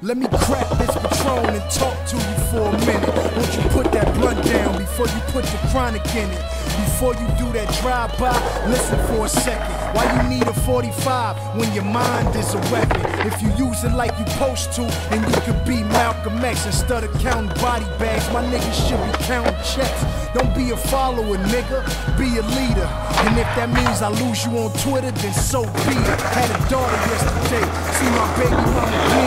Let me crack this Patron and talk to you for a minute. Won't you put that blunt down before you put the chronic in it? Before you do that drive-by, listen for a second. Why you need a 45 when your mind is a weapon? If you use it like you supposed to, then you could be Malcolm X instead of counting body bags. My niggas should be counting checks. Don't be a follower, nigga. Be a leader. And if that means I lose you on Twitter, then so be it. Had a daughter yesterday. See my baby mama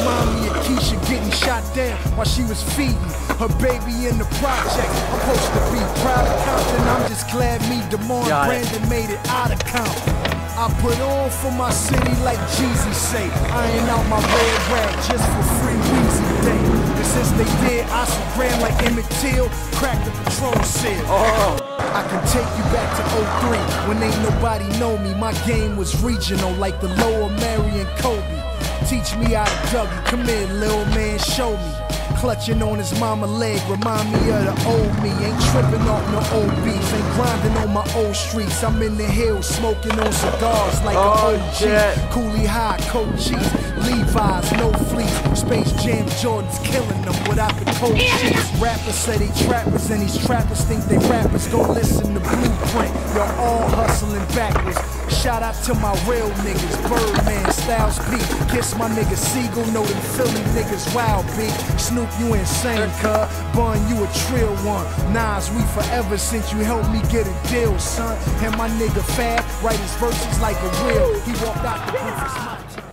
Remind me Keisha getting shot down while she was feeding her baby in the project. I'm supposed to be proud of Compton. I'm just glad me, DeMar, and Brandon made it out of Compton. I put on for my city like Jeezy say. I ain't out my red rag just for free Weezy Day. And since they did Instagram like Emmett Till, crack the patrol seal. Oh. I can take you back to 03 when ain't nobody know me. My game was regional like the lower Merion Kobe. Teach me how to Dougie. Come here, little man, show me. Clutching on his mama leg, remind me of the old me. Ain't tripping off no old beats, ain't grinding on my old streets. I'm in the hills smoking on cigars like Oh, an OG. shit. Cooley High, coat cheese, Levi's, no fleece. Jam Jordans killing them without the cold sheets. Rappers say they trappers, and these trappers think they rappers. Go listen to Blueprint, y'all all hustling backwards. Shout out to my real niggas, Birdman, Styles P. Kiss my nigga Sigel, know them Philly niggas wild B. Snoop, you insane, cuz. Bun, you a trill one. Nas, we forever since you helped me get a deal, son. And my nigga Fab, write his verses like a real. He walked out the booth.